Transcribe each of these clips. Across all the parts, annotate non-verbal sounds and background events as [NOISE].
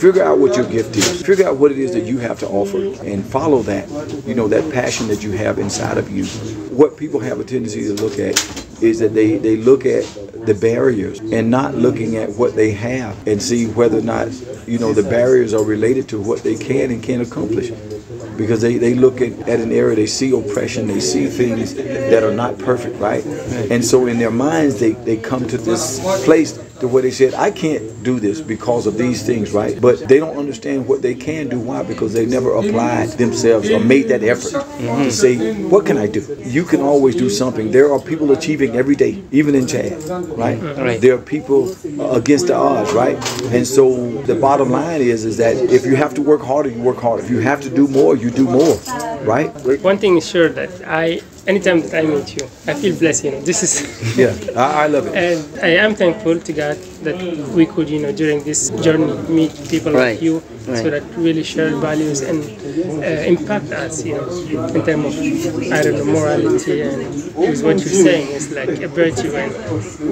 Figure out what your gift is. Figure out what it is that you have to offer and follow that. You know, that passion that you have inside of you. What people have a tendency to look at is that they, they look at the barriers and not looking at what they have and see whether or not, you know, the barriers are related to what they can and can't accomplish. Because they, they look at, at an area, they see oppression, they see things that are not perfect, right? And so in their minds, they, they come to this place to where they said, I can't do this because of these things, right? But they don't understand what they can do. Why? Because they never applied themselves or made that effort to say, what can I do? You can always do something. There are people achieving every day, even in Chad, right? Right. There are people against the odds, right? And so the bottom line is, is that if you have to work harder, you work harder. If you have to do more, you do more, right? One thing is sure that I, anytime that I meet you, I feel blessed. You know, this is, [LAUGHS] Yeah, I, I love it. and I am thankful to God that we could, you know, during this journey meet people Right, like you, right. so that really share values and uh, impact us. You know, in terms of I don't know morality and with what you're saying is like a virtue. And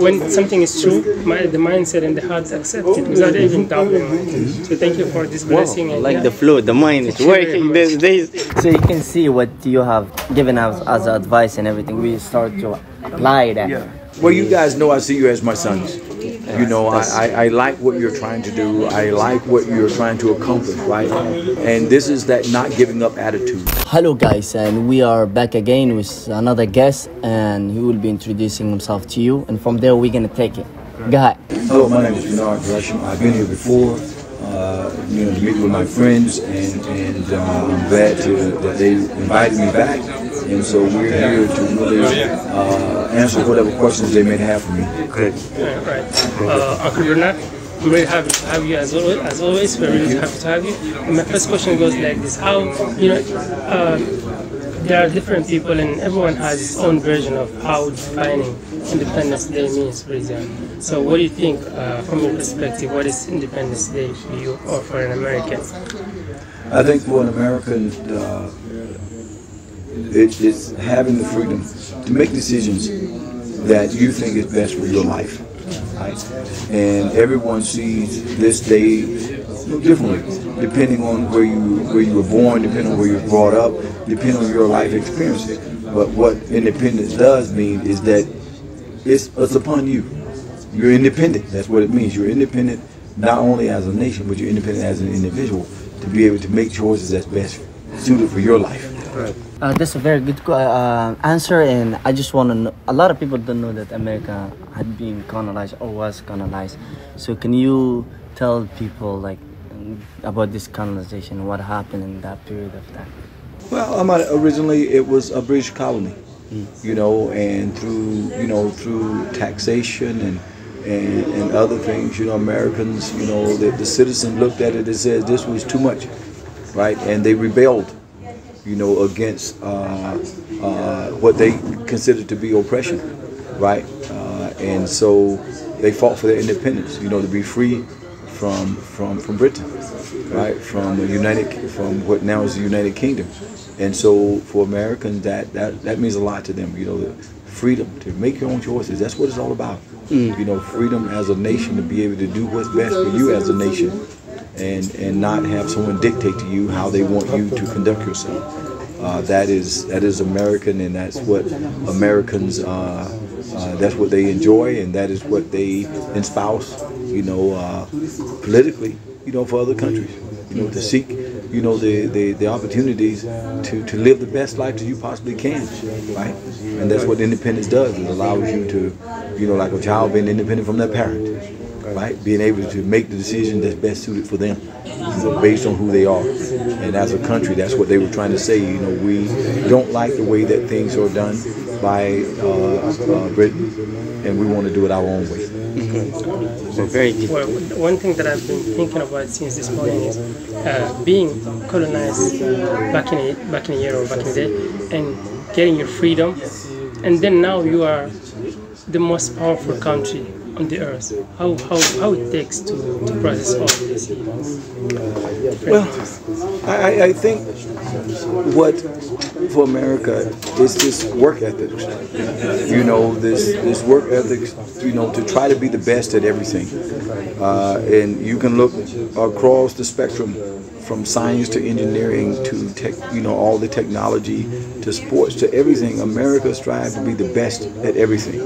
when something is true, my, the mindset and the heart accept it without even doubting. So thank you for this blessing. I and like yeah. the flow, the mind is Thank you very working much. these days. So you can see what you have given us as advice and everything. We start to apply that. Yeah. Well, you guys know I see you as my sons. You know, I, I, I like what you're trying to do. I like what you're trying to accomplish, right? And this is that not giving up attitude. Hello guys, and we are back again with another guest, and he will be introducing himself to you, and from there we're gonna take it. Go ahead. Hello, my name is Bernard Gresham. I've been here before, uh, you know, to meet with my friends, and, and uh, I'm glad to, that they invited me back. And so we're here to really uh, answer whatever questions they may have for me. Right, right. Uh, Uncle Bernard, I'm really happy to have you as always. As always, we're really happy to have you. And my first question goes like this: How you know uh, there are different people, and everyone has his own version of how defining Independence Day means example. So, what do you think, uh, from your perspective, what is Independence Day for you or for an American? I think for an American, uh, it, it's having the freedom to make decisions that you think is best for your life. Right? And everyone sees this day differently, depending on where you where you were born, depending on where you were brought up, depending on your life experience. But what independence does mean is that it's, it's upon you. You're independent. That's what it means. You're independent not only as a nation, but you're independent as an individual to be able to make choices that's best suited for your life. Uh, that's a very good uh, answer, and I just want to know. A lot of people don't know that America had been colonized or was colonized. So can you tell people like about this colonization, what happened in that period of time? Well, originally it was a British colony, you know, and through you know through taxation and and, and other things, you know, Americans, you know, the, the citizens looked at it and said this was too much, right? And they rebelled, you know, against uh, uh, what they considered to be oppression, right? Uh, and so they fought for their independence, you know, to be free from from from Britain, right? From the United, from what now is the United Kingdom, and so for Americans, that that that means a lot to them. You know, the freedom to make your own choices. That's what it's all about. You know, freedom as a nation to be able to do what's best for you as a nation, and and not have someone dictate to you how they want you to conduct yourself. Uh, that is that is American, and that's what Americans. Uh, uh, that's what they enjoy, and that is what they espouse. You know, uh, politically. You know, for other countries. You know, to seek. You know, the, the, the opportunities to, to live the best life that you possibly can, right? And that's what independence does. It allows you to, you know, like a child being independent from their parent, right? Being able to make the decision that's best suited for them, you know, based on who they are. And as a country, that's what they were trying to say. You know, we don't like the way that things are done by uh, uh, Britain, and we want to do it our own way. So very good. Well, one thing that I've been thinking about since this morning is uh, being colonized back in a, back in a year or back in the day, and getting your freedom, and then now you are the most powerful country on the earth. How how, how it takes to, to process all this. Well, I, I think what for America is this work ethic. You know, this this work ethic. You know, to try to be the best at everything, uh, and you can look across the spectrum from science to engineering to tech, you know, all the technology to sports to everything. America strives to be the best at everything.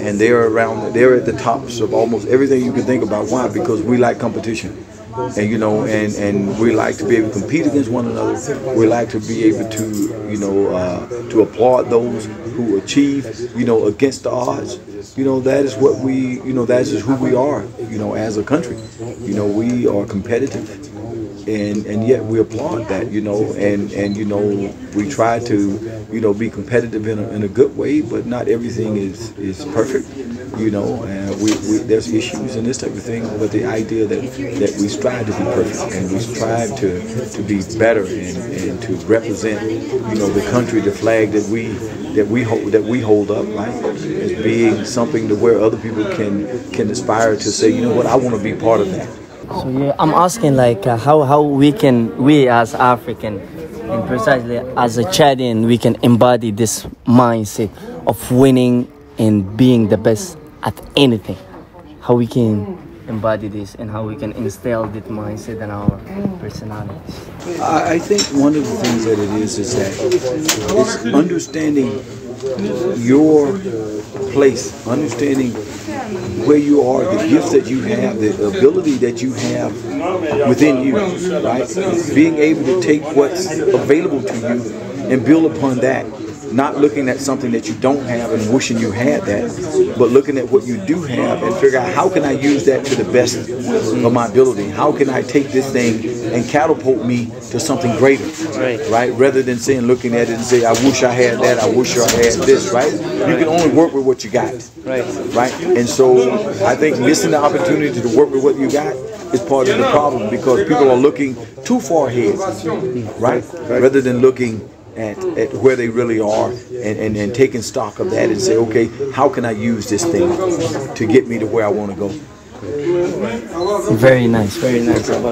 And they're around, they're at the tops of almost everything you can think about. Why? Because we like competition. And you know, and, and we like to be able to compete against one another. We like to be able to, you know, uh, to applaud those who achieve, you know, against the odds. You know, that is what we, you know, that is who we are, you know, as a country. You know, we are competitive and and yet we applaud that, you know, and and you know we try to, you know, be competitive in a, in a good way, but not everything is is perfect, you know. And we, we there's issues and this type of thing, but the idea that that we strive to be perfect and we strive to to be better and, and to represent, you know, the country, the flag that we that we hold that we hold up, right, as being something to where other people can can aspire to say, you know what, I want to be part of that. So yeah, I'm asking like uh, how how we can we as African and precisely as a Chadian we can embody this mindset of winning and being the best at anything. How we can embody this and how we can instill that mindset in our personalities. I think one of the things that it is is that it's understanding your place, understanding where you are, the gifts that you have, the ability that you have within you, right? Being able to take what's available to you and build upon that. Not looking at something that you don't have and wishing you had that, but looking at what you do have and figure out how can I use that to the best of my ability? How can I take this thing and catapult me to something greater? Right. Right? Rather than saying, looking at it and say, I wish I had that, I wish I had this, right? You can only work with what you got. Right. Right? And so I think missing the opportunity to work with what you got is part of the problem because people are looking too far ahead, right? Rather than looking at, at where they really are and, and, and taking stock of that and say, okay, how can I use this thing to get me to where I want to go? Very nice, very nice. I'm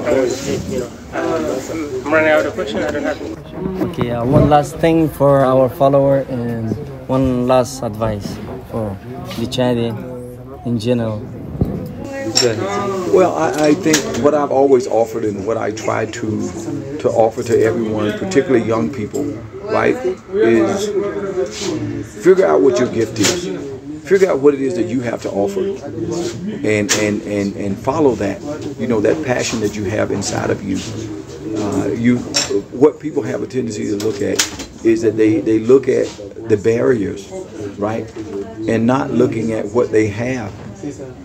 running out of questions. I don't have any questions. Okay, uh, one last thing for our follower and one last advice for the Chadian in general. Well, I, I think what I've always offered and what I try to to offer to everyone, particularly young people, is figure out what your gift is. Figure out what it is that you have to offer, and and and and follow that. You know that passion that you have inside of you. Uh, you, what people have a tendency to look at is that they they look at the barriers, right, and not looking at what they have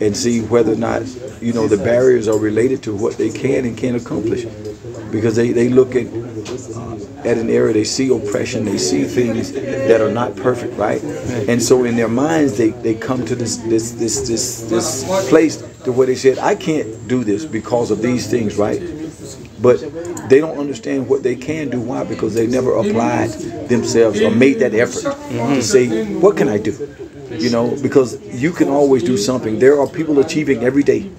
and see whether or not you know the barriers are related to what they can and can't accomplish because they, they look at uh, at an area they see oppression they see things that are not perfect right? And so in their minds they, they come to this this this this this place to where they said I can't do this because of these things right? But they don't understand what they can do. Why? Because they never applied themselves or made that effort to say what can I do you know, because you can always do something. There are people achieving every day,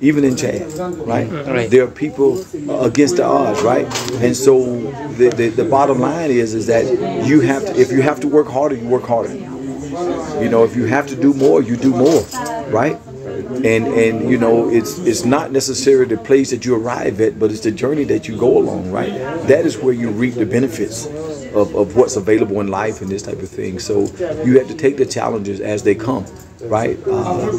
even in Chad, right? Right. There are people against the odds, right? And so the, the, the bottom line is is that you have to, if you have to work harder, you work harder. You know, if you have to do more, you do more, right? And and you know, it's it's not necessarily the place that you arrive at, but it's the journey that you go along, right? That is where you reap the benefits of, of what's available in life and this type of thing. So you have to take the challenges as they come, right? Uh,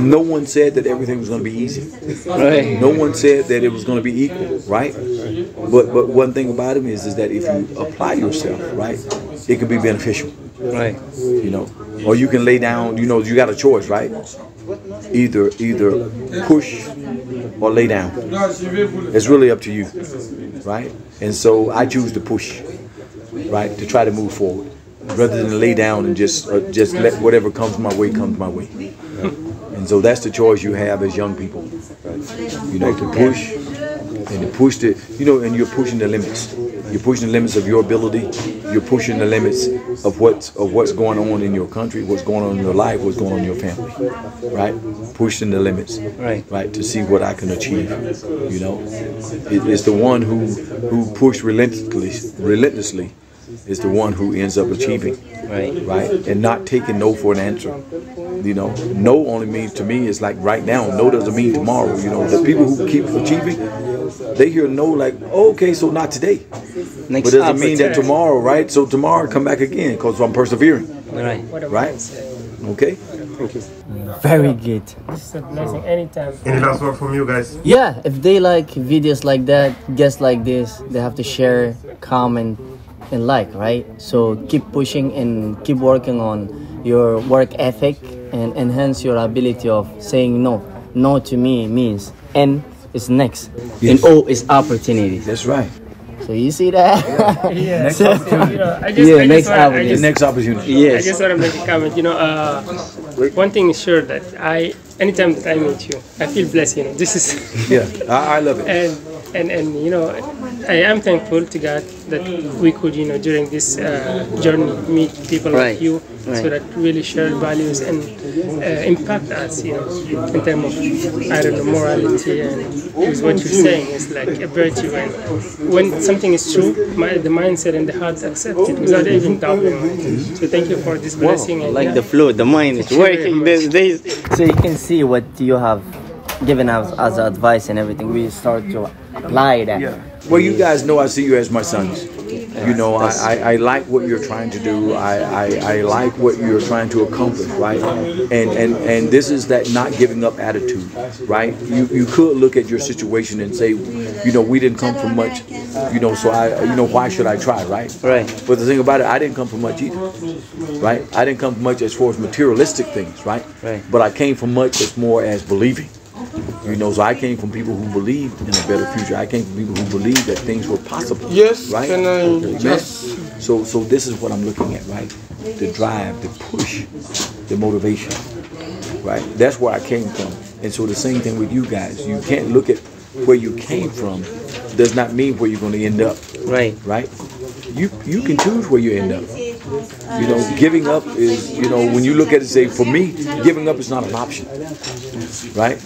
no one said that everything was going to be easy. Right. No one said that it was going to be equal, right? But but one thing about it is is that if you apply yourself, right, it can be beneficial, Right. you know. Or you can lay down, you know, you got a choice, right? Either either push or lay down. It's really up to you, right? And so I choose to push, right, to try to move forward, rather than lay down and just uh, just let whatever comes my way comes my way. And so that's the choice you have as young people, you know, to push and it pushed it, you know, and you're pushing the limits. You're pushing the limits of your ability. You're pushing the limits of what's of what's going on in your country, what's going on in your life, what's going on in your family, right? Pushing the limits, Right. right, to see what I can achieve. You know, it, it's the one who who pushed relentlessly, relentlessly, is the one who ends up achieving Right. right? And not taking no for an answer. You know, no only means to me is like right now. No doesn't mean tomorrow. You know, the people who keep achieving, they hear no like, okay, so not today. Next But doesn't mean that tomorrow, right? So tomorrow come back again because I'm persevering. Right. What a Right. mindset. Okay. Very good. This is a blessing anytime. Any last word from you guys? Yeah, if they like videos like that, guests like this, they have to share, comment, and like, right? So keep pushing and keep working on your work ethic and enhance your ability of saying no. No to me means N is next, and Yes. O is opportunity. That's right. So you see that? [LAUGHS] Yeah. Next so, opportunity. you know, I just, Yeah, I next wanna, opportunity. The just, next opportunity. I yes. just want to make a comment. You know, uh, one thing is sure that I, anytime that I meet you, I feel blessed. You know, this is, Yeah, I, I love it. [LAUGHS] and and and you know, I am thankful to God that we could, you know, during this uh, journey meet people Right, like you, so that really share values and uh, impact us. You know, in terms of I don't know morality and because what you're saying is like a virtue. And when something is true, my, the mindset and the heart accept it without even doubting. it. So thank you for this blessing. and like yeah. the flow, the mind is Thank you very working these days. So you can see what you have given us as advice and everything. We start to Yeah. Well, you guys know I see you as my sons. You know, I, I, I like what you're trying to do. I, I, I like what you're trying to accomplish, right? And, and and this is that not giving up attitude, right? You you could look at your situation and say, you know, we didn't come from much, you know, so I, you know, why should I try, right? Right. But the thing about it, I didn't come from much either, right? I didn't come from much as far as materialistic things, right? Right. But I came from much as more as believing. You know, so I came from people who believed in a better future. I came from people who believed that things were possible. Yes, Right? can I Amen? just- So, so this is what I'm looking at, right? The drive, the push, the motivation, right? That's where I came from. And so the same thing with you guys. You can't look at where you came from. Does not mean where you're going to end up, Right. right? You you can choose where you end up. You know, giving up is, you know, when you look at it, say, for me, giving up is not an option, right?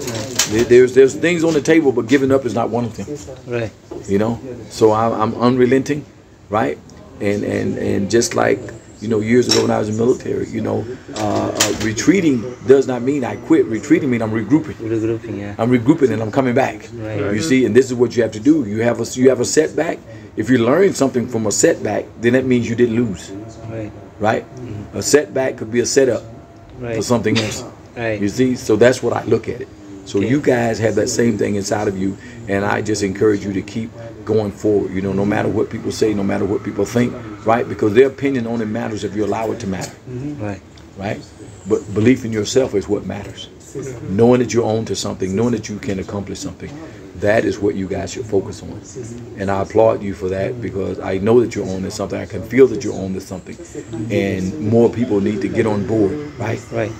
There's there's things on the table, but giving up is not one of them. Right. you know? So I'm, I'm unrelenting right? And and and just like you know years ago when i was in the military you know uh, uh, retreating does not mean i quit. Retreating mean i'm regrouping. Regrouping, yeah. i'm regrouping and i'm coming back. Right. you see and this is what you have to do. You have a you have a setback. If you learn something from a setback then that means you didn't lose Right. right a setback could be a setup for something else [COUGHS] Right. you see, so that's what I look at it. So you guys have that same thing inside of you, and I just encourage you to keep going forward. You know, no matter what people say, no matter what people think, right? Because their opinion only matters if you allow it to matter, mm-hmm. Right. right? But belief in yourself is what matters. Knowing that you're on to something, knowing that you can accomplish something, that is what you guys should focus on. And I applaud you for that because I know that you're on to something. I can feel that you're on to something, and more people need to get on board, right? Right.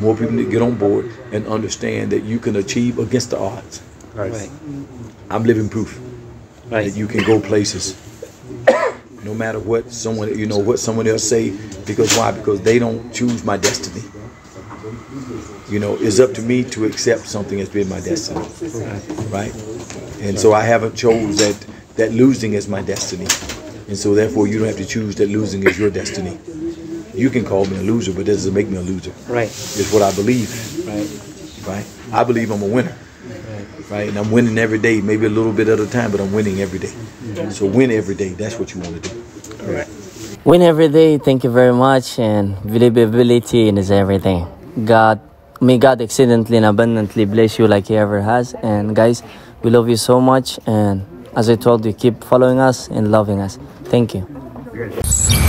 More people need to get on board and understand that you can achieve against the odds. Right. I'm living proof Right. that you can go places. No matter what someone you know what someone else say, because why? Because they don't choose my destiny. You know, it's up to me to accept something as being my destiny. Right? And so I haven't chose that that losing is my destiny. And so therefore you don't have to choose that losing is your destiny. You can call me a loser, but that doesn't make me a loser. Right. It's what I believe. Right. right? I believe I'm a winner, right? And I'm winning every day, maybe a little bit at a time, but I'm winning every day. So win every day. That's what you want to do. Right. Win every day. Thank you very much. And believability is everything. God, may God exceedingly and abundantly bless you like He ever has. And guys, we love you so much. And as I told you, keep following us and loving us. Thank you.